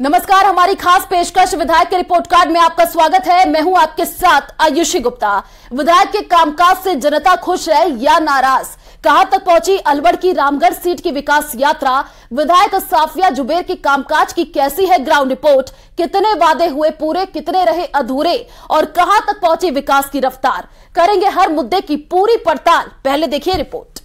नमस्कार, हमारी खास पेशकश विधायक के रिपोर्ट कार्ड में आपका स्वागत है। मैं हूँ आपके साथ आयुषी गुप्ता। विधायक के कामकाज से जनता खुश है या नाराज़? कहाँ तक पहुँची अलवर की रामगढ़ सीट की विकास यात्रा? विधायक साफिया जुबेर के कामकाज की कैसी है ग्राउंड रिपोर्ट कितने वादे हुए पूरे, कितने रहे अधूरे? और कहाँ तक पहुँची विकास की रफ्तार? करेंगे हर मुद्दे की पूरी पड़ताल। पहले देखिए रिपोर्ट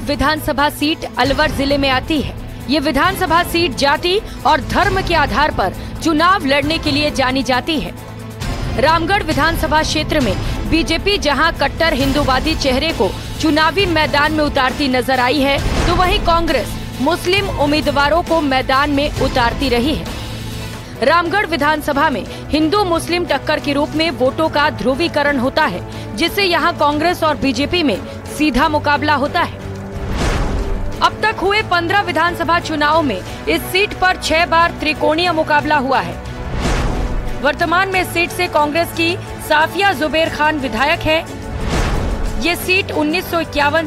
रामगढ़ विधानसभा सीट अलवर ज़िले में आती है। ये विधानसभा सीट जाति और धर्म के आधार पर चुनाव लड़ने के लिए जानी जाती है। रामगढ़ विधानसभा क्षेत्र में बीजेपी जहाँ कट्टर हिंदूवादी चेहरे को चुनावी मैदान में उतारती नज़र आई है तो वहीं कांग्रेस मुस्लिम उम्मीदवारों को मैदान में उतारती रही है। रामगढ़ विधानसभा में हिंदू मुस्लिम टक्कर के रूप में वोटों का ध्रुवीकरण होता है, जिससे यहाँ कांग्रेस और बीजेपी में सीधा मुकाबला होता है। अब तक हुए पंद्रह विधानसभा चुनाव में इस सीट पर छह बार त्रिकोणीय मुकाबला हुआ है। वर्तमान में सीट से कांग्रेस की साफिया जुबेर खान विधायक है। ये सीट उन्नीस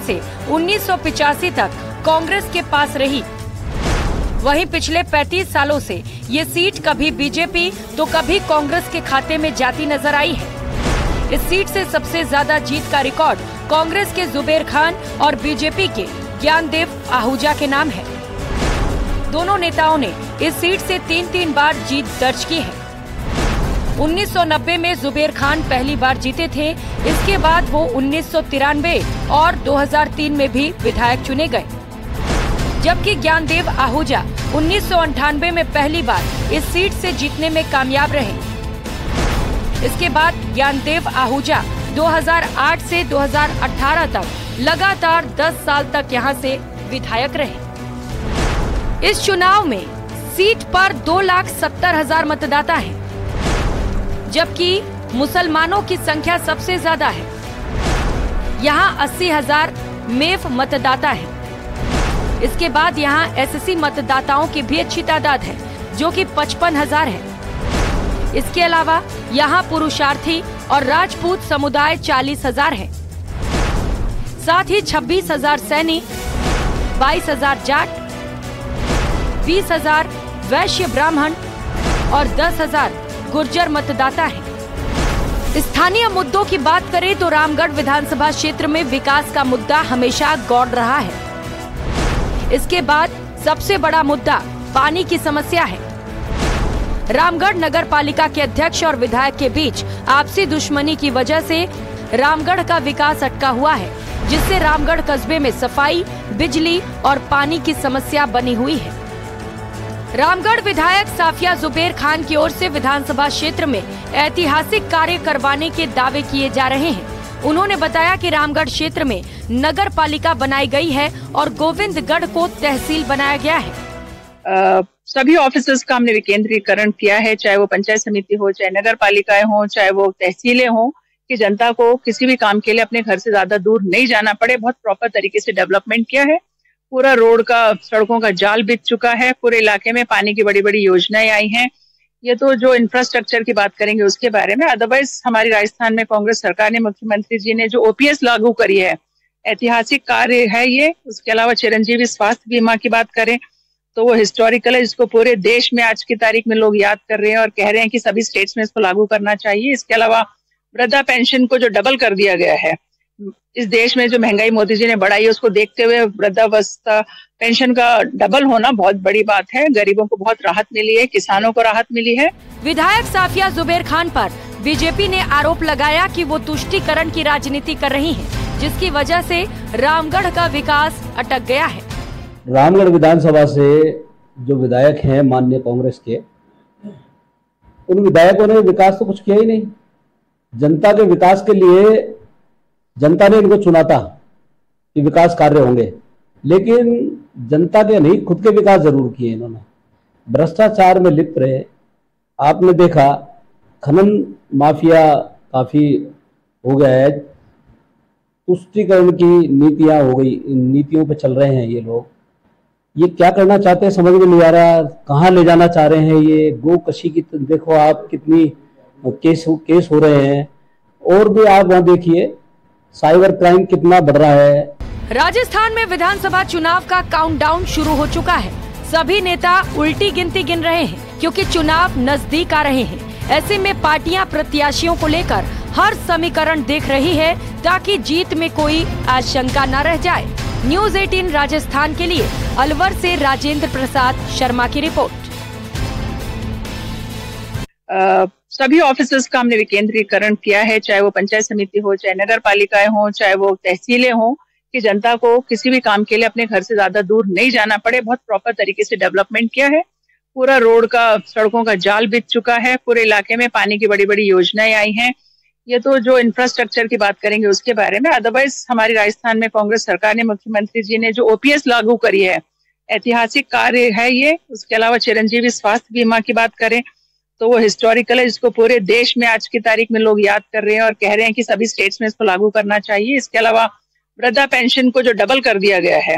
से उन्नीस तक कांग्रेस के पास रही। वहीं पिछले 35 सालों से ये सीट कभी बीजेपी तो कभी कांग्रेस के खाते में जाती नज़र आई है। इस सीट से सबसे ज़्यादा जीत का रिकॉर्ड कांग्रेस के जुबेर खान और बीजेपी के ज्ञानदेव आहूजा के नाम है। दोनों नेताओं ने इस सीट से तीन तीन बार जीत दर्ज की है। 1990 में जुबेर खान पहली बार जीते थे, इसके बाद वो उन्नीस सौ तिरानवे और 2003 में भी विधायक चुने गए। जबकि ज्ञानदेव आहूजा उन्नीस में पहली बार इस सीट से जीतने में कामयाब रहे। इसके बाद ज्ञानदेव आहूजा 2008 से 2018 तक लगातार 10 साल तक यहाँ से विधायक रहे। इस चुनाव में सीट पर दो लाख सत्तर हज़ार मतदाता है, जबकि मुसलमानों की संख्या सबसे ज़्यादा है। यहाँ अस्सी हज़ार मेफ मतदाता है। इसके बाद यहाँ एसएससी मतदाताओं की भी अच्छी तादाद है, जो कि पचपन हज़ार है। इसके अलावा यहाँ पुरुषार्थी और राजपूत समुदाय चालीस हज़ार है। साथ ही छब्बीस हज़ार सैनी बाईस हज़ार जाट, बीस हज़ार वैश्य ब्राह्मण और दस हज़ार गुर्जर मतदाता है। स्थानीय मुद्दों की बात करें तो रामगढ़ विधानसभा क्षेत्र में विकास का मुद्दा हमेशा गौड़ रहा है। इसके बाद सबसे बड़ा मुद्दा पानी की समस्या है। रामगढ़ नगर पालिका के अध्यक्ष और विधायक के बीच आपसी दुश्मनी की वजह से रामगढ़ का विकास अटका हुआ है, जिससे रामगढ़ कस्बे में सफ़ाई बिजली और पानी की समस्या बनी हुई है। रामगढ़ विधायक साफिया जुबेर खान की ओर से विधानसभा क्षेत्र में ऐतिहासिक कार्य करवाने के दावे किए जा रहे हैं। उन्होंने बताया कि रामगढ़ क्षेत्र में नगर पालिका बनाई गई है और गोविंदगढ़ को तहसील बनाया गया है। आ, सभी ऑफ़िस का हमने विकेंद्रीकरण किया है चाहे वो पंचायत समिति हो चाहे नगर पालिकाएँ हो चाहे वो तहसीलें हो। कि जनता को किसी भी काम के लिए अपने घर से ज़्यादा दूर नहीं जाना पड़े। बहुत प्रॉपर तरीके से डेवलपमेंट किया है। पूरा रोड का, सड़कों का जाल बीत चुका है। पूरे इलाके में पानी की बड़ी बड़ी योजनाएँ आई हैं। ये तो जो इंफ्रास्ट्रक्चर की बात करेंगे उसके बारे में। अदरवाइज़ हमारी राजस्थान में कांग्रेस सरकार ने, मुख्यमंत्री जी ने जो ओपीएस लागू करी है, ऐतिहासिक कार्य है ये। उसके अलावा चिरंजीवी स्वास्थ्य बीमा की बात करें तो वो हिस्टोरिकल है। जिसको पूरे देश में आज की तारीख में लोग याद कर रहे हैं और कह रहे हैं कि सभी स्टेट्स में इसको लागू करना चाहिए। इसके अलावा वृद्धा पेंशन को जो डबल कर दिया गया है। इस देश में जो महँगाई मोदी जी ने बढ़ाई है उसको देखते हुए वृद्धावस्था पेंशन का डबल होना बहुत बड़ी बात है। गरीबों को बहुत राहत मिली है किसानों को राहत मिली है। विधायक साफिया जुबेर खान पर बीजेपी ने आरोप लगाया कि वो तुष्टिकरण की राजनीति कर रही है जिसकी वजह से रामगढ़ का विकास अटक गया है। रामगढ़ विधानसभा से जो विधायक हैं माननीय कांग्रेस के उन विधायकों ने विकास तो कुछ किया ही नहीं। जनता के विकास के लिए जनता ने इनको चुना था कि विकास कार्य होंगे। लेकिन जनता के नहीं, खुद के विकास ज़रूर किए इन्होंने। भ्रष्टाचार में लिप्त रहे। आपने देखा, खनन माफिया काफ़ी हो गया है। तुष्टिकरण की नीतियाँ हो गई, इन नीतियों पर चल रहे हैं ये लोग। ये क्या करना चाहते हैं समझ में नहीं आ रहा। कहाँ ले जाना चाह रहे हैं ये? गो कशी की, देखो आप कितनी केस केस हो रहे हैं। और भी आप वहाँ देखिए साइबर क्राइम कितना बढ़ रहा है। राजस्थान में विधानसभा चुनाव का काउंटडाउन शुरू हो चुका है। सभी नेता उल्टी गिनती गिन रहे हैं क्योंकि चुनाव नज़दीक आ रहे हैं। ऐसे में पार्टियाँ प्रत्याशियों को लेकर हर समीकरण देख रही है ताकि जीत में कोई आशंका न रह जाए। न्यूज़ 18 राजस्थान के लिए अलवर से राजेंद्र प्रसाद शर्मा की रिपोर्ट। अ, सभी ऑफिसर्स का हमने विकेंद्रीकरण किया है, चाहे वो पंचायत समिति हो, चाहे नगर पालिकाएँ हो, चाहे वो तहसीलें हो, कि जनता को किसी भी काम के लिए अपने घर से ज़्यादा दूर नहीं जाना पड़े। बहुत प्रॉपर तरीके से डेवलपमेंट किया है। पूरा रोड का, सड़कों का जाल बिछ चुका है। पूरे इलाके में पानी की बड़ी बड़ी योजनाएँ आई हैं। ये तो जो इंफ्रास्ट्रक्चर की बात करेंगे उसके बारे में। अदरवाइज़ हमारी राजस्थान में कांग्रेस सरकार ने, मुख्यमंत्री जी ने जो ओपीएस लागू करी है, ऐतिहासिक कार्य है ये। उसके अलावा चिरंजीवी स्वास्थ्य बीमा की बात करें तो वो हिस्टोरिकल है जिसको पूरे देश में आज की तारीख में लोग याद कर रहे हैं और कह रहे हैं कि सभी स्टेट्स में इसको लागू करना चाहिए। इसके अलावा वृद्धा पेंशन को जो डबल कर दिया गया है,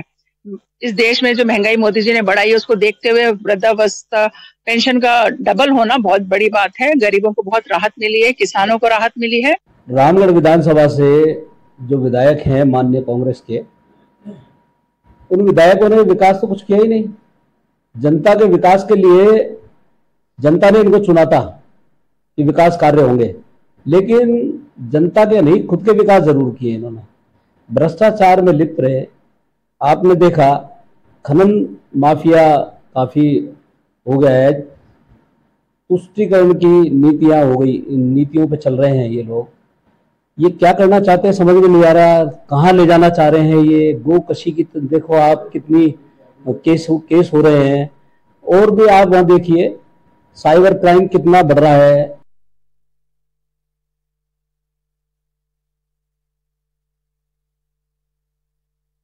इस देश में जो महँगाई मोदी जी ने बढ़ाई है उसको देखते हुए वृद्धावस्था पेंशन का डबल होना बहुत बड़ी बात है। गरीबों को बहुत राहत मिली है, किसानों को राहत मिली है। रामगढ़ विधानसभा से जो विधायक हैं माननीय कांग्रेस के, उन विधायकों ने विकास तो कुछ किया ही नहीं। जनता के विकास के लिए जनता ने इनको चुना था कि विकास कार्य होंगे। लेकिन जनता के नहीं, खुद के विकास ज़रूर किए इन्होंने। भ्रष्टाचार में लिप्त रहे। आपने देखा, खनन माफिया काफ़ी हो गया है। तुष्टिकरण की नीतियाँ हो गई, इन नीतियों पर चल रहे हैं ये लोग। ये क्या करना चाहते हैं समझ में नहीं आ रहा। कहाँ ले जाना चाह रहे हैं ये? गो कशी की देखो आप कितनी केस केस हो रहे हैं। और भी आप वहाँ देखिए। साइबर क्राइम कितना बढ़ रहा है?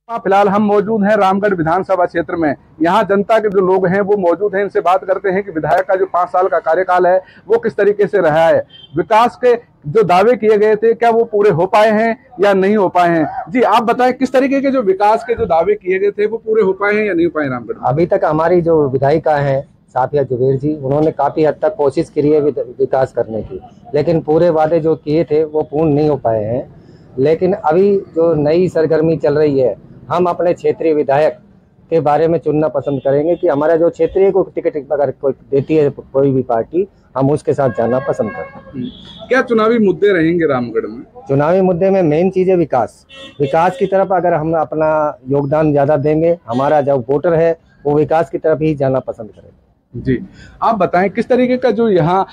हाँ, फ़िलहाल हम मौजूद हैं रामगढ़ विधानसभा क्षेत्र में। यहाँ जनता के जो लोग हैं वो मौजूद हैं इनसे बात करते हैं कि विधायक का जो पाँच साल का कार्यकाल है वो किस तरीके से रहा है। विकास के जो दावे किए गए थे क्या वो पूरे हो पाए हैं या नहीं हो पाए हैं? जी आप बताएँ किस तरीके के जो विकास के जो दावे किए गए थे वो पूरे हो पाए हैं या नहीं हो पाए रामगढ़ अभी तक हमारी जो विधायिका है साफिया जुबेर जी उन्होंने काफ़ी हद तक कोशिश करी है विकास करने की। लेकिन पूरे वादे जो किए थे वो पूर्ण नहीं हो पाए हैं। लेकिन अभी जो नई सरगर्मी चल रही है हम अपने क्षेत्रीय विधायक के बारे में चुनना पसंद करेंगे कि हमारा जो क्षेत्रीय को टिकट अगर कोई देती है कोई भी पार्टी हम उसके साथ जाना पसंद करते हैं। क्या चुनावी मुद्दे रहेंगे रामगढ़ में? चुनावी मुद्दे में मेन चीज़ है विकास। विकास की तरफ़ अगर हम अपना योगदान ज़्यादा देंगे हमारा जो वोटर है वो विकास की तरफ़ ही जाना पसंद करेगा। जी। आप बताएँ, किस तरीके का जो यहाँ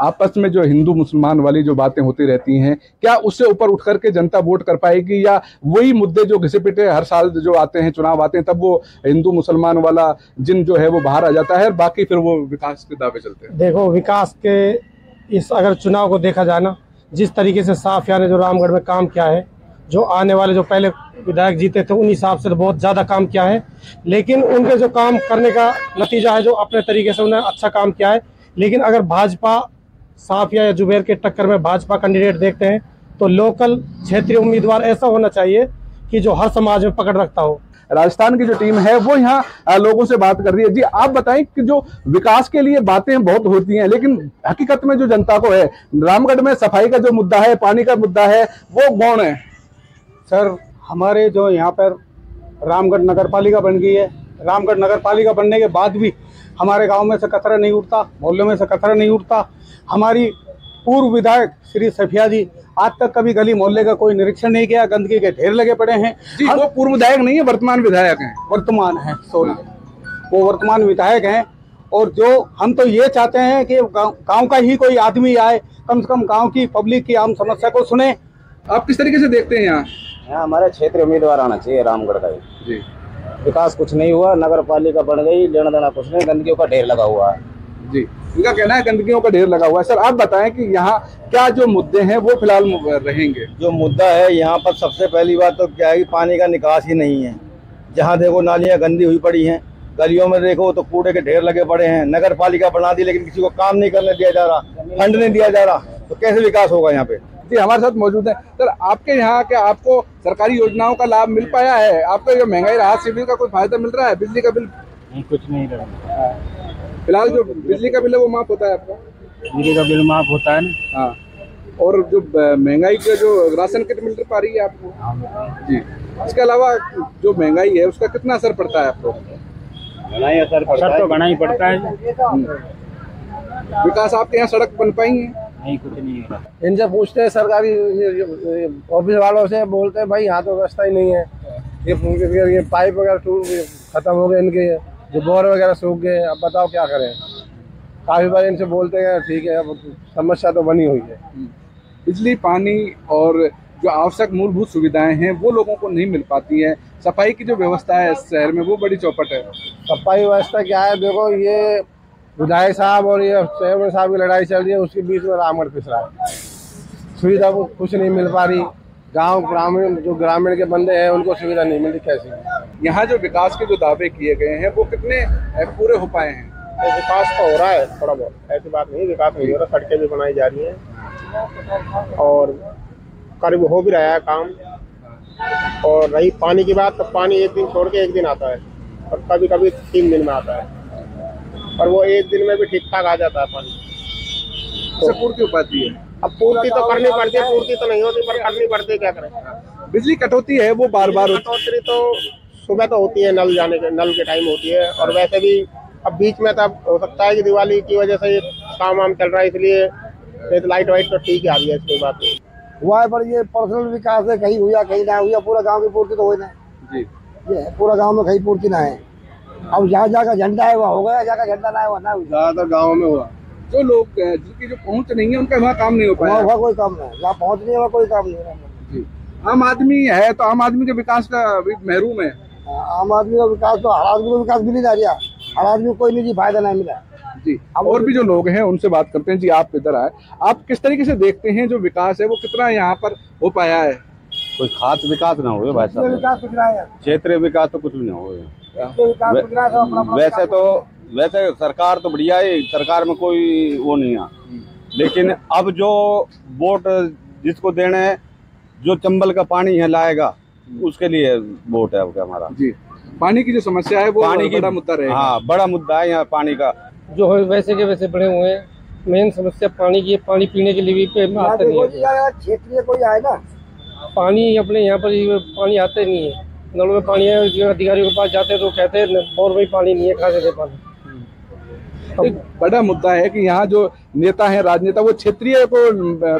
आपस में जो हिंदू मुसलमान वाली जो बातें होती रहती हैं, क्या उससे ऊपर उठ करके जनता वोट कर पाएगी या वही मुद्दे जो घिसे पिटे हर साल जो आते हैं, चुनाव आते हैं, तब वो हिंदू मुसलमान वाला जिन जो है वो बाहर आ जाता है और बाकी फिर वो विकास के दावे चलते हैं? देखो, विकास के इस अगर चुनाव को देखा जाए ना, जिस तरीके से साफिया ने जो रामगढ़ में काम किया है जो आने वाले जो पहले विधायक जीते थे, उन हिसाब से तो बहुत ज़्यादा काम किया है। लेकिन उनके जो काम करने का नतीजा है, जो अपने तरीके से उन्होंने अच्छा काम किया है, लेकिन अगर भाजपा साफिया या जुबेर के टक्कर में भाजपा कैंडिडेट देखते हैं तो लोकल क्षेत्रीय उम्मीदवार ऐसा होना चाहिए कि जो हर समाज में पकड़ रखता हो। राजस्थान की जो टीम है, वो यहाँ लोगों से बात कर रही है। जी, आप बताएँ कि जो विकास के लिए बातें बहुत होती हैं, लेकिन हकीकत में जो जनता को है, रामगढ़ में सफ़ाई का जो मुद्दा है, पानी का मुद्दा है, वो गौण है? सर हमारे जो यहाँ पर रामगढ़ नगर पालिका बन गई है। रामगढ़ नगर पालिका बनने के बाद भी हमारे गाँव में से कचरा नहीं उठता मोहल्ले में से कचरा नहीं उठता। हमारी पूर्व विधायक श्री सफिया जी आज तक कभी गली मोहल्ले का कोई निरीक्षण नहीं किया गंदगी के ढेर लगे पड़े हैं। जी वो पूर्व विधायक नहीं है वर्तमान विधायक हैं। वर्तमान है सॉरी वो वर्तमान विधायक हैं और जो हम तो ये चाहते हैं कि गाँव का ही कोई आदमी आए कम से कम गाँव की पब्लिक की आम समस्या को सुने। आप किस तरीके से देखते हैं यहाँ? यहाँ हमारे क्षेत्रीय उम्मीदवार आना चाहिए रामगढ़ का ही। जी। विकास कुछ नहीं हुआ नगर पालिका बन गई लेना देना कुछ नहीं गंदगियों का ढेर लगा हुआ है। जी। इनका कहना है गंदगियों का ढेर लगा हुआ है। सर आप बताएँ कि यहाँ क्या जो मुद्दे हैं वो फ़िलहाल रहेंगे? जो मुद्दा है यहाँ पर सबसे पहली बात तो क्या है कि पानी का निकास ही नहीं है। जहाँ देखो नालियाँ गंदी हुई पड़ी हैं गलियों में देखो तो कूड़े के ढेर लगे पड़े हैं नगर पालिका बना दी लेकिन किसी को काम नहीं करने दिया जा रहा फंड नहीं दिया जा रहा तो कैसे विकास होगा यहाँ पे? जी हमारे साथ मौजूद है। सर आपके यहाँ क्या आपको सरकारी योजनाओं का लाभ मिल पाया है? आपको जो महँगाई राहत शिविर का कोई फ़ायदा मिल रहा है? बिजली का बिल? नहीं कुछ नहीं रहा। फ़िलहाल जो बिजली का बिल है वो माफ़ होता है आपका? बिजली का बिल माफ़ होता है ना। हाँ। और जो महँगाई का जो राशन किट मिल पा रही है आपको? जी। इसके अलावा जो महँगाई है उसका कितना असर पड़ता है आपको? घना ही असर पड़ता है। तो घना ही पड़ता है। विकास आपके यहाँ सड़क बन पाई है? नहीं कुछ नहीं हो रहा। इनसे पूछते हैं सरकारी ऑफ़िस वालों से बोलते हैं भाई यहाँ तो व्यवस्था ही नहीं है। ये ये, पाइप वगैरह टूट गए, खत्म हो गए इनके जो बोर वगैरह सूख गए अब बताओ क्या करें? काफ़ी बार इनसे बोलते हैं ठीक है अब समस्या तो बनी हुई है। बिजली पानी और जो आवश्यक मूलभूत सुविधाएँ हैं वो लोगों को नहीं मिल पाती है। सफ़ाई की जो व्यवस्था है इस शहर में वो बड़ी चौपट है। सफ़ाई व्यवस्था क्या है? देखो ये विधायक साहब और ये चेयरमैन साहब की लड़ाई चल रही है उसके बीच में रामगढ़ पिस रहा है। सुविधा को कुछ नहीं मिल पा रही। गाँव ग्रामीण जो ग्रामीण के बंदे हैं उनको सुविधा नहीं मिल रही कैसी यहाँ जो विकास के जो दावे किए गए हैं वो कितने पूरे हो पाए हैं? तो विकास तो हो रहा है थोड़ा बहुत ऐसी बात नहीं विकास नहीं हो रहा सड़कें भी बनाई जा रही हैं। और करीब हो भी रहा है काम। और रही पानी की बात तो पानी एक दिन छोड़ के एक दिन आता है। और कभी कभी तीन दिन में आता है। और वो एक दिन में भी ठीक ठाक आ जाता है पानी इससे पूर्ति हो पाती है। अब पूर्ति तो करनी पड़ती है पूर्ति तो नहीं होती पर करनी पड़ती है क्या करें? बिजली कटौती है वो बार बार होती कटौती तो सुबह तो होती है नल जाने के नल के टाइम होती है। और वैसे भी अब बीच में तब हो सकता है कि दिवाली की वजह से ये काम वाम चल रहा है इसलिए नहीं तो लाइट वाइट तो ठीक ही आ रही है इसकी बात नहीं। हुआ है पर ये पर्सनल विकास है कहीं हुआ कहीं ना हुआ पूरा गाँव की पूर्ति तो हो। ना जी। ये पूरा गाँव में कहीं पूर्ति ना है अब जहाँ जहाँ का झंडा है वहाँ हो गया जहाँ का झंडा ना है वहाँ ना ज़्यादातर गाँव में हुआ। जो लोग जिनकी जो पहुँच नहीं है उनका वहाँ काम नहीं हो पाया। वहाँ कोई काम नहीं जहाँ पहुँच नहीं है वहाँ कोई काम नहीं है। आम आदमी है तो आम आदमी के विकास का भी महरूम है। आम आदमी का विकास तो हर आदमी को विकास मिल नहीं जा रहा। हर आदमी को कोई निजी फ़ायदा नहीं मिला। जी। अब और भी जो लोग हैं उनसे बात करते हैं। जी आप इधर आए। आप किस तरीके से देखते हैं जो विकास है? वो कितना यहाँ पर हो पाया है? कोई खास विकास ना हुए भाई साहब। विकास है। क्षेत्रीय विकास तो कुछ भी ना है। वैसे तो वैसे सरकार तो बढ़िया है सरकार में कोई वो नहीं है। लेकिन अब जो वोट जिसको देने हैं जो चंबल का पानी है लाएगा उसके लिए वोट है अब हमारा। जी। पानी की जो समस्या है वो पानी की बड़ा मुद्दा रहेगा। हाँ बड़ा मुद्दा है यहाँ पानी का। जो है वैसे के वैसे बड़े हुए हैं। मेन समस्या पानी की है पानी पीने के लिए भी पे आता नहीं है। क्षेत्रीय कोई आए ना। पानी अपने यहाँ पर पानी आता ही नहीं है। नलों में पानी है जो अधिकारियों के पास जाते हैं तो कहते हैं बोर में पानी नहीं है कहाँ से दे पानी। एक बड़ा मुद्दा है कि यहाँ जो नेता है राजनेता वो क्षेत्रीय को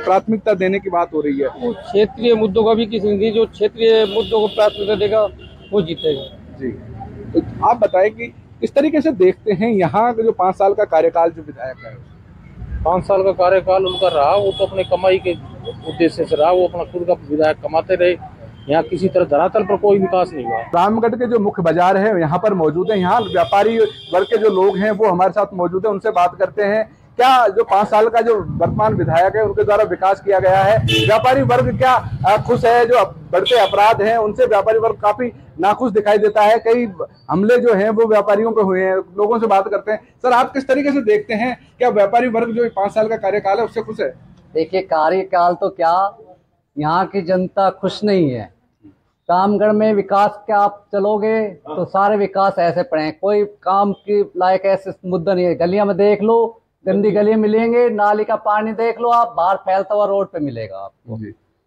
प्राथमिकता देने की बात हो रही है। वो क्षेत्रीय मुद्दों का भी किसी जो क्षेत्रीय मुद्दों को प्राथमिकता देगा वो जीतेगा। जी। तो आप बताएँ कि किस तरीके से देखते हैं यहाँ जो पाँच साल का कार्यकाल जो विधायक है। पाँच साल का कार्यकाल उनका रहा वो तो अपने कमाई के उद्देश्य से रहा वो अपना खुद का विधायक कमाते रहे। यहाँ किसी तरह धरातल पर कोई विकास नहीं हुआ। रामगढ़ के जो मुख्य बाज़ार है यहाँ पर मौजूद है। यहाँ व्यापारी वर्ग के जो लोग हैं वो हमारे साथ मौजूद है उनसे बात करते हैं। क्या जो पाँच साल का जो वर्तमान विधायक है उनके द्वारा विकास किया गया है? व्यापारी वर्ग क्या खुश है? जो बढ़ते अपराध हैं उनसे व्यापारी वर्ग काफ़ी नाखुश दिखाई देता है। कई हमले जो हैं वो व्यापारियों पे हुए हैं। लोगों से बात करते हैं। सर आप किस तरीके से देखते हैं क्या व्यापारी वर्ग जो पाँच साल का कार्यकाल है उससे खुश है? देखिए कार्यकाल तो क्या यहाँ की जनता खुश नहीं है। रामगढ़ में विकास का आप चलोगे तो सारे विकास ऐसे पड़े हैं। कोई काम की लायक ऐसे मुद्दा नहीं है। गलियाँ में देख लो गंदी गलियाँ मिलेंगे नाली का पानी देख लो आप बाहर फैलता हुआ रोड पे मिलेगा आपको।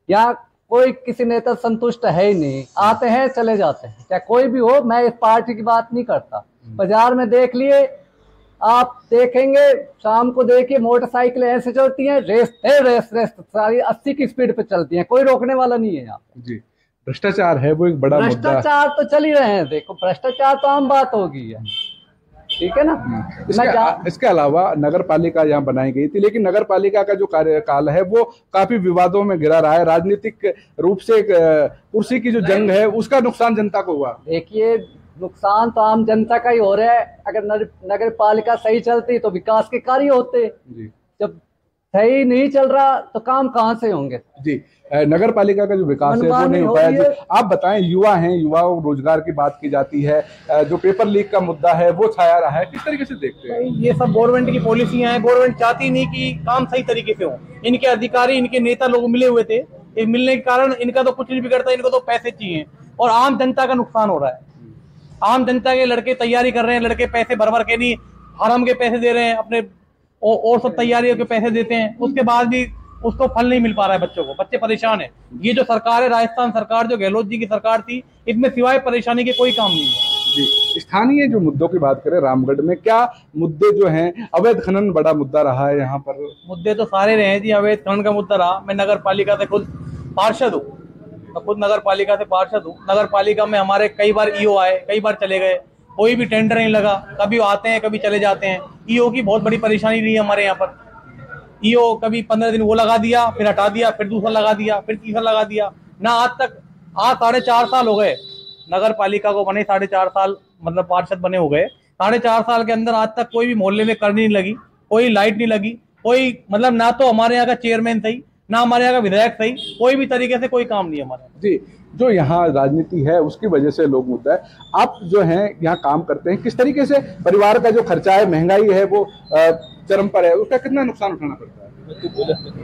यहाँ कोई किसी नेता संतुष्ट है ही नहीं। आते हैं चले जाते हैं। चाहे कोई भी हो मैं इस पार्टी की बात नहीं करता। बाज़ार में देख लिए आप देखेंगे शाम को देखिए मोटरसाइकिल ऐसे चलती हैं रेस है रेस रेस सारी अस्सी की स्पीड पे चलती हैं। कोई रोकने वाला नहीं है यहाँ जी। भ्रष्टाचार है वो एक बड़ा भ्रष्टाचार तो चल ही रहे हैं देखो भ्रष्टाचार तो आम बात होगी है। ठीक है ना? इसके, जा- इसके अलावा नगर पालिका यहाँ बनाई गई थी लेकिन नगर पालिका का जो कार्यकाल है वो काफ़ी विवादों में घिरा रहा है। राजनीतिक रूप से कुर्सी की जो जंग है उसका नुकसान जनता को हुआ। देखिए नुकसान तो आम जनता का ही हो रहा है। अगर नगर पालिका सही चलती तो विकास के कार्य होते। सही नहीं चल रहा तो काम कहाँ से होंगे? जी नगर पालिका का जो विकास है वो नहीं हो पाया आप बताएँ युवा हैं युवा रोज़गार की बात की जाती है जो पेपर लीक का मुद्दा है वो छाया रहा है किस तरीके से देखते हैं? ये सब गवर्नमेंट की पॉलिसियाँ हैं। गवर्नमेंट चाहती नहीं कि काम सही तरीके से हो। इनके अधिकारी इनके नेता लोग मिले हुए थे। ये मिलने के कारण इनका तो कुछ नहीं बिगड़ता इनको तो पैसे चाहिए। और आम जनता का नुकसान हो रहा है। आम जनता के लड़के तैयारी कर रहे हैं लड़के पैसे भर भर के नहीं हराम के पैसे दे रहे हैं अपने और, और सब तैयारियों के पैसे देते हैं। उसके बाद भी उसको फल नहीं मिल पा रहा है बच्चों को। बच्चे परेशान है। ये जो सरकार है राजस्थान सरकार जो गहलोत जी की सरकार थी इसमें सिवाय परेशानी के कोई काम नहीं है। जी स्थानीय जो मुद्दों की बात करें रामगढ़ में क्या मुद्दे जो हैं अवैध खनन बड़ा मुद्दा रहा है यहाँ पर? मुद्दे तो सारे रहे हैं जी अवैध खनन का मुद्दा रहा। मैं नगर पालिका से खुद पार्षद हूँ। मैं खुद नगर पालिका से पार्षद हूँ। नगर पालिका में हमारे कई बार ईओ आए कई बार चले गए। कोई भी टेंडर नहीं लगा। कभी आते हैं, कभी चले जाते हैं। ईओ की बहुत बड़ी परेशानी रही है हमारे यहाँ पर। ईओ कभी पंद्रह दिन वो लगा दिया, फिर हटा दिया, फिर दूसरा लगा दिया, फिर तीसरा लगा दिया। ना आज तक, आज साढ़े चार साल हो गए। नगर पालिका को बने साढ़े चार साल मतलब पार्षद बने हो गए। साढ़े चार साल के अंदर आज तक कोई भी मोहल्ले में करनी नहीं लगी, कोई लाइट नहीं लगी, कोई मतलब ना तो हमारे यहाँ का चेयरमैन सही ना हमारे यहाँ का विधायक सही कोई भी तरीके से कोई काम नहीं हमारे जी जो यहाँ राजनीति है उसकी वजह से लोग मुद्दा है। आप जो हैं यहाँ काम करते हैं किस तरीके से परिवार का जो खर्चा है महँगाई है वो चरम पर है उसका कितना नुकसान उठाना पड़ता है?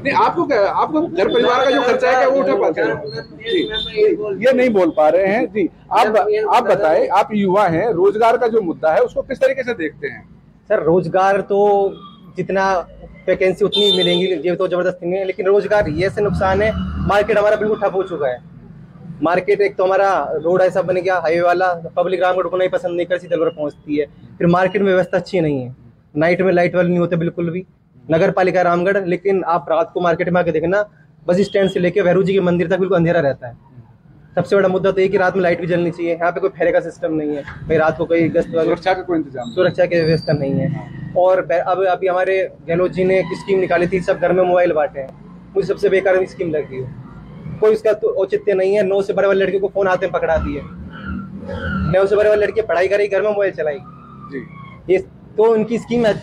नहीं आपको क्या आपको घर परिवार का जो खर्चा है क्या वो उठा पाते हैं? ये नहीं बोल पा रहे हैं। जी आप आप बताएँ आप युवा हैं रोज़गार का जो मुद्दा है उसको किस तरीके से देखते हैं? सर रोज़गार तो जितना वैकेंसी उतनी मिलेंगी, ये तो ज़बरदस्ती नहीं है, लेकिन रोज़गार ये से नुकसान है। मार्केट हमारा बिल्कुल ठप हो चुका है। मार्केट एक तो हमारा रोड ऐसा बन गया हाईवे वाला पब्लिक रामगढ़ रुकना ही पसंद नहीं कर सीधे पर पहुँचती है। फिर मार्केट में व्यवस्था अच्छी नहीं है। नाइट में लाइट वाले नहीं होते बिल्कुल भी। नगर पालिका रामगढ़, लेकिन आप रात को मार्केट में आके देखना, बस स्टैंड से लेके भैरू जी के मंदिर तक बिल्कुल अंधेरा रहता है। सबसे बड़ा मुद्दा तो ये कि रात में लाइट भी जलनी चाहिए। यहाँ पे कोई फेरे का सिस्टम नहीं है। भाई रात को कोई गश्त सुरक्षा का कोई इंतज़ाम सुरक्षा की व्यवस्था नहीं है। और अब अभी हमारे गहलोत जी ने एक स्कीम निकाली थी सब घर में मोबाइल बांटे हैं। मुझे सबसे बेकार स्कीम लगी है। कोई उसका तो औचित्य नहीं है। नौ से बड़े वाले लड़के को फ़ोन आते हैं पकड़ा दिए। नौ से बड़े वाले लड़के पढ़ाई करेगी घर में मोबाइल चलाएगी। ये तो उनकी स्कीम है।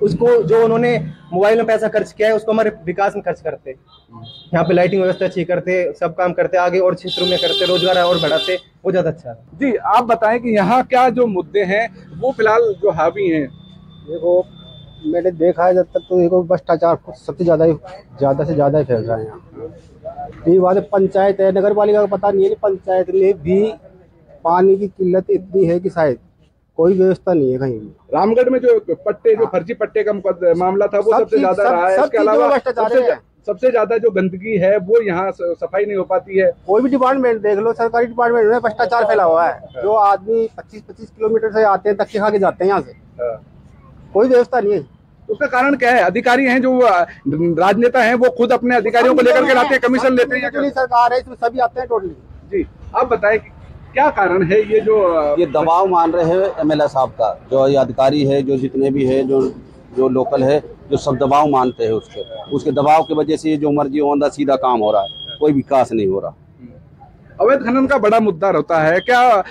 उसको जो उन्होंने मोबाइल में पैसा खर्च किया है उसको हमारे विकास में खर्च करते। यहाँ पे लाइटिंग व्यवस्था अच्छी करते सब काम करते आगे और क्षेत्रों में करते रोज़गार और बढ़ाते वो ज़्यादा अच्छा है। जी आप बताएँ कि यहाँ क्या जो मुद्दे हैं वो फ़िलहाल जो हावी हैं। देखो मैंने देखा है जब तक तो देखो भ्रष्टाचार कुछ सबसे ज़्यादा ही ज़्यादा से ज़्यादा ही फैल रहा है यहाँ। ये बात है पंचायत है नगर पालिका का पता नहीं है पंचायत में भी पानी की किल्लत इतनी है कि शायद कोई व्यवस्था नहीं है कहीं भी। रामगढ़ में जो पट्टे जो फर्जी पट्टे का मामला था वो सबसे ज़्यादा रहा है। इसके अलावा सबसे ज़्यादा जो गंदगी है वो यहाँ सफ़ाई नहीं हो पाती है। कोई भी डिपार्टमेंट देख लो सरकारी डिपार्टमेंट में भ्रष्टाचार फैला हुआ है। जो आदमी 25-25 किलोमीटर से आते हैं धक्के खा के जाते हैं यहाँ से। कोई व्यवस्था नहीं है। उसका कारण क्या है? अधिकारी हैं जो राजनेता हैं वो खुद अपने अधिकारियों को लेकर के लाते हैं कमीशन लेते हैं सरकार है इसमें सभी आते हैं टोटली। जी आप बताएँ कि क्या कारण है ये जो ये दबाव मान रहे हैं एमएलए साहब का जो ये अधिकारी है जो जितने भी है जो जो लोकल है जो सब दबाव मानते हैं उसके। उसके दबाव की वजह से ये जो मर्ज़ी होंदा सीधा काम हो रहा है। कोई विकास नहीं हो रहा। अवैध खनन का बड़ा मुद्दा रहता है। क्या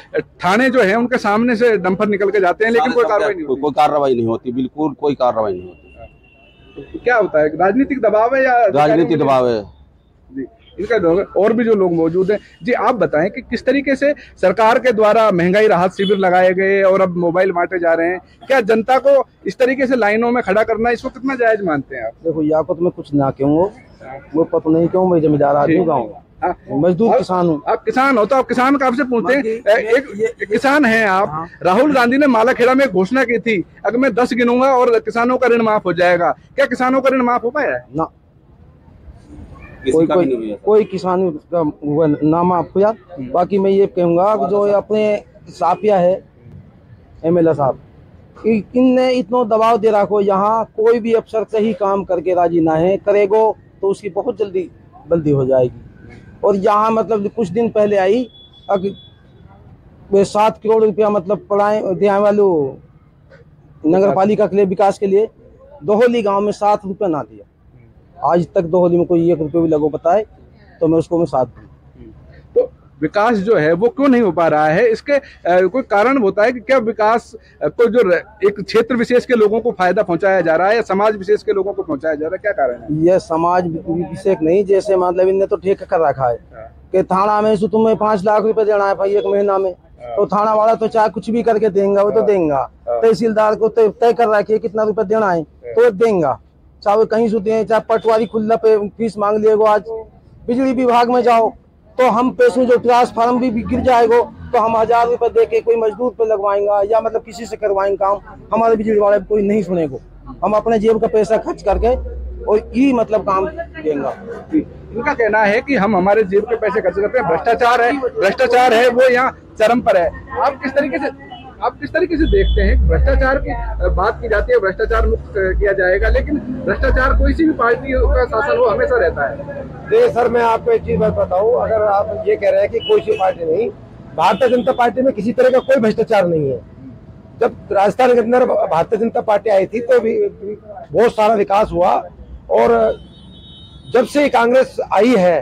थाने जो है उनके सामने से डंपर निकल के जाते हैं लेकिन कोई कार्रवाई नहीं कोई कोई कार्रवाई नहीं होती बिल्कुल कोई कार्रवाई नहीं होती। होती क्या होता है? राजनीतिक दबाव है या राजनीतिक दबाव है। जी। इनका लोग और भी जो लोग मौजूद हैं। जी आप बताएँ कि किस तरीके से सरकार के द्वारा महँगाई राहत शिविर लगाए गए और अब मोबाइल बांटे जा रहे हैं। क्या जनता को इस तरीके से लाइनों में खड़ा करना इसको कितना जायज़ मानते हैं आप? देखो या को तो मैं कुछ ना कहूँ वो पता नहीं क्यों मैं जमींदार आदमी। गाँव। मजदूर किसान हूँ। आप किसान हो तो आप किसान का आपसे पूछते हैं एक, एक किसान हैं आप। राहुल गांधी ने मालाखेड़ा में घोषणा की थी अगर मैं दस गिनूँगा और किसानों का ऋण माफ़ हो जाएगा क्या किसानों का ऋण माफ़ हो पाया है? ना किसी का भी नहीं हुआ कोई किसान का हुआ ना माफ़ हुआ बाकी मैं ये कहूँगा जो अपने साफिया है एमएलए साहब इ- इनने इतना दबाव दे रखो यहाँ कोई भी अफसर सही काम करके राज़ी ना है करेगो तो उसकी बहुत जल्दी बल्दी हो जाएगी। और यहाँ मतलब कुछ दिन पहले आई सात करोड़ रुपया मतलब पढ़ाए दिया वालो नगर पालिका के लिए विकास के लिए दोहली गाँव में सात रुपया ना दिया। आज तक दोहली में कोई एक रुपये भी लगो बताए तो मैं उसको मैं साथ दूँ। तो विकास जो है वो क्यों नहीं हो पा रहा है? इसके कोई कारण होता है कि क्या विकास को जो एक क्षेत्र विशेष के लोगों को फ़ायदा पहुँचाया जा रहा है या समाज विशेष के लोगों को पहुँचाया जा रहा है? क्या कारण है? ये समाज विशेष नहीं जैसे मतलब इनने तो ठेक कर रखा है कि थाना में तुम्हें पाँच लाख रुपए देना है भाई एक महीना में तो थाना वाला तो चाहे कुछ भी करके देंगे वो तो देंगे। तहसीलदार को तो तय कर रखिए कितना रुपए देना है तो देंगे। चाहे कहीं से दें चाहे पटवारी खुल्ला पे फ़ीस मांग लिएगो आज, बिजली विभाग में जाओ तो हम पैसों जो ट्रांसफार्म भी गिर जाएगो तो हम हज़ार रुपए दे के कोई मजदूर पे लगवाएँगे या मतलब किसी से करवाएँगे काम, हमारे बिजली वाले कोई नहीं सुनेगो। हम अपने जेब का पैसा खर्च करके और ये मतलब काम देंगे। इनका कहना है कि हम हमारे जेब के पैसे खर्च करते हैं, भ्रष्टाचार है भ्रष्टाचार है, वो यहाँ चरम पर है। आप किस तरीके से आप किस तरीके से देखते हैं? भ्रष्टाचार की बात की जाती है, भ्रष्टाचार मुक्त किया जाएगा, लेकिन भ्रष्टाचार कोई सी भी पार्टी का शासन हो, हमेशा रहता है। देखिए सर, मैं आपको एक चीज़ बात बताऊँ, अगर आप ये कह रहे हैं कि कोई सी पार्टी नहीं, भारतीय जनता पार्टी में किसी तरह का कोई भ्रष्टाचार नहीं है। जब राजस्थान के अंदर भारतीय जनता पार्टी आई थी तो भी, बहुत सारा विकास हुआ, और जब से कांग्रेस आई है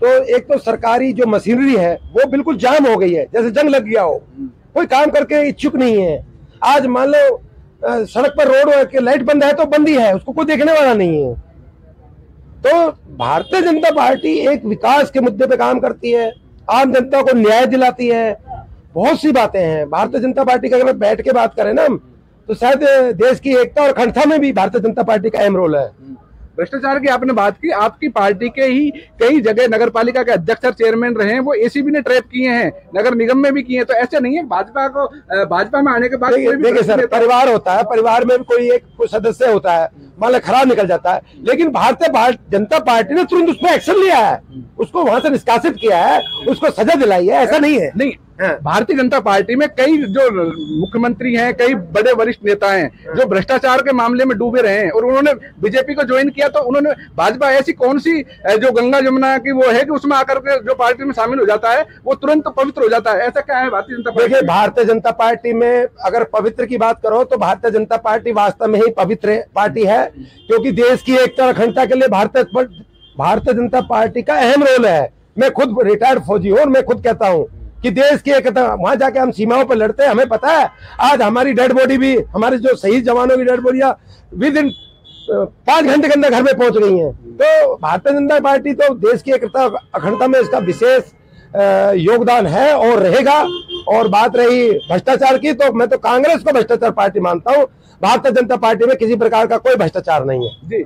तो एक तो सरकारी जो मशीनरी है, वो बिल्कुल जाम हो गई है, जैसे जंग लग गया हो। कोई काम करके इच्छुक नहीं है। आज मान लो सड़क पर रोड के लाइट बंद है तो बंद ही है उसको कोई देखने वाला नहीं है। तो भारतीय जनता पार्टी एक विकास के मुद्दे पे काम करती है आम जनता को न्याय दिलाती है। बहुत सी बातें हैं। भारतीय जनता पार्टी का अगर बैठ के बात करें ना हम, तो शायद देश की एकता और अखंडता में भी भारतीय जनता पार्टी का अहम रोल है। भ्रष्टाचार की आपने बात की आपकी पार्टी के ही कई जगह नगर पालिका के अध्यक्ष और चेयरमैन रहे हैं वो एसीबी ने ट्रैप किए हैं नगर निगम में भी किए हैं तो ऐसे नहीं है भाजपा को भाजपा में आने के बाद देखिए सर परिवार होता है परिवार में भी कोई एक सदस्य होता है मान लो खराब निकल जाता है। लेकिन भारतीय भार- जनता पार्टी ने तुरंत उस पर एक्शन लिया है। उसको वहाँ से निष्कासित किया है उसको सजा दिलाई है ऐसा नहीं है। नहीं भारतीय जनता पार्टी में कई जो मुख्यमंत्री हैं कई बड़े वरिष्ठ नेता हैं जो भ्रष्टाचार के मामले में डूबे रहे हैं और उन्होंने बीजेपी को ज्वाइन किया तो उन्होंने भाजपा ऐसी कौन सी जो गंगा जमुना की वो है कि उसमें आकर के जो पार्टी में शामिल हो जाता है वो तुरंत पवित्र हो जाता है ऐसा क्या है भारतीय जनता पार्टी? देखिए भारतीय जनता पार्टी में अगर पवित्र की बात करो तो भारतीय जनता पार्टी वास्तव में ही पवित्र पार्टी है। क्योंकि देश की एकता अखंडता के लिए भारतीय भारतीय जनता पार्टी का अहम रोल है। मैं खुद रिटायर्ड फौजी हूँ और मैं खुद कहता हूँ कि देश की एकता वहाँ जाके हम सीमाओं पर लड़ते हैं। हमें पता है, आज हमारी डेड बॉडी भी हमारे जो शहीद जवानों की डेड बॉडियाँ विद इन पाँच घंटे के अंदर घर में पहुँच गई हैं। तो भारतीय जनता पार्टी तो देश की एकता अखंडता में इसका विशेष योगदान है और रहेगा। और बात रही भ्रष्टाचार की तो मैं तो कांग्रेस को भ्रष्टाचार पार्टी मानता हूँ। भारतीय जनता पार्टी में किसी प्रकार का कोई भ्रष्टाचार नहीं है। जी।